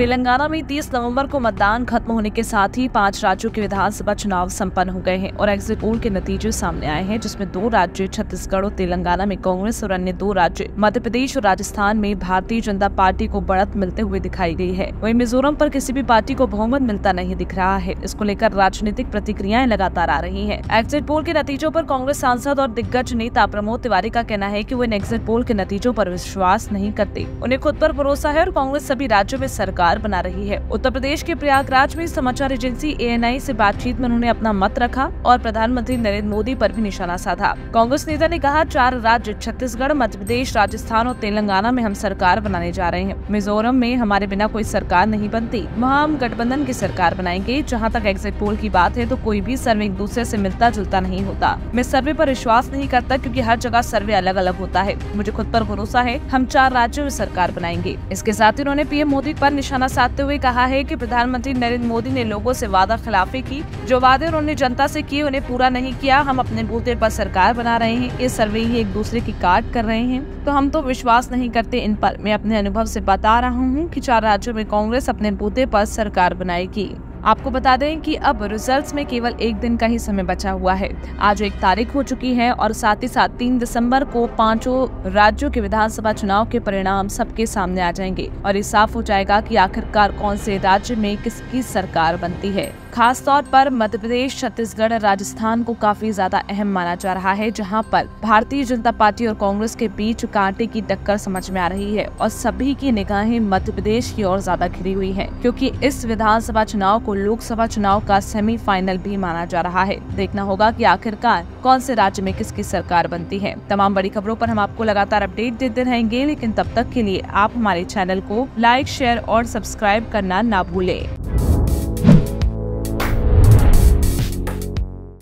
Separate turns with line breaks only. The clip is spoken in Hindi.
तेलंगाना में 30 नवंबर को मतदान खत्म होने के साथ ही पाँच राज्यों के विधानसभा चुनाव संपन्न हो गए हैं और एग्जिट पोल के नतीजे सामने आए हैं, जिसमें दो राज्य, छत्तीसगढ़ और तेलंगाना में कांग्रेस और अन्य दो राज्य, मध्य प्रदेश और राजस्थान में भारतीय जनता पार्टी को बढ़त मिलते हुए दिखाई गई है। वही मिजोरम पर किसी भी पार्टी को बहुमत मिलता नहीं दिख रहा है। इसको लेकर राजनीतिक प्रतिक्रियाएँ लगातार आ रही है। एग्जिट पोल के नतीजों आरोप कांग्रेस सांसद और दिग्गज नेता प्रमोद तिवारी का कहना है की वो इन एग्जिट पोल के नतीजों आरोप विश्वास नहीं करते। उन्हें खुद आरोप भरोसा है और कांग्रेस सभी राज्यों में सरकार बना रही है। उत्तर प्रदेश के प्रयागराज में समाचार एजेंसी ए से बातचीत में उन्होंने अपना मत रखा और प्रधानमंत्री नरेंद्र मोदी पर भी निशाना साधा। कांग्रेस नेता ने कहा, चार राज्य, छत्तीसगढ़, मध्य प्रदेश, राजस्थान और तेलंगाना में हम सरकार बनाने जा रहे हैं। मिजोरम में हमारे बिना कोई सरकार नहीं बनती। वहाँ हम गठबंधन की सरकार बनाएँगे। जहाँ तक एग्जिट पोल की बात है तो कोई भी सर्वे एक दूसरे से मिलता जुलता नहीं होता। मैं सर्वे पर विश्वास नहीं करता क्योंकि हर जगह सर्वे अलग अलग होता है। मुझे खुद पर भरोसा है, हम चार राज्यों में सरकार बनाएँगे। इसके साथ ही उन्होंने पीएम मोदी पर निशाना साधते हुए कहा है कि प्रधानमंत्री नरेंद्र मोदी ने लोगों से वादा खिलाफी की। जो वादे उन्होंने जनता से किए, उन्हें पूरा नहीं किया। हम अपने बूते पर सरकार बना रहे हैं। ये सर्वे ही एक दूसरे की काट कर रहे हैं। तो हम तो विश्वास नहीं करते इन पर। मैं अपने अनुभव से बता रहा हूँ की चार राज्यों में कांग्रेस अपने बूते पर सरकार बनाएगी। आपको बता दें कि अब रिजल्ट्स में केवल एक दिन का ही समय बचा हुआ है। आज एक तारीख हो चुकी है और साथ ही साथ तीन दिसंबर को पाँचों राज्यों के विधानसभा चुनाव के परिणाम सबके सामने आ जाएँगे और ये साफ़ हो जाएगा कि आखिरकार कौन से राज्य में किसकी सरकार बनती है। खास तौर पर मध्य प्रदेश छत्तीसगढ़, राजस्थान को काफ़ी ज़्यादा अहम माना जा रहा है, जहाँ पर भारतीय जनता पार्टी और कांग्रेस के बीच कांटे की टक्कर समझ में आ रही है और सभी की निगाहें मध्य प्रदेश की ओर ज़्यादा घिरी हुई है, क्योंकि इस विधानसभा चुनाव को लोकसभा चुनाव का सेमीफाइनल भी माना जा रहा है। देखना होगा कि आखिरकार कौन से राज्य में किसकी सरकार बनती है। तमाम बड़ी खबरों पर हम आपको लगातार अपडेट देते रहेंगे, लेकिन तब तक के लिए आप हमारे चैनल को लाइक, शेयर और सब्सक्राइब करना ना भूले।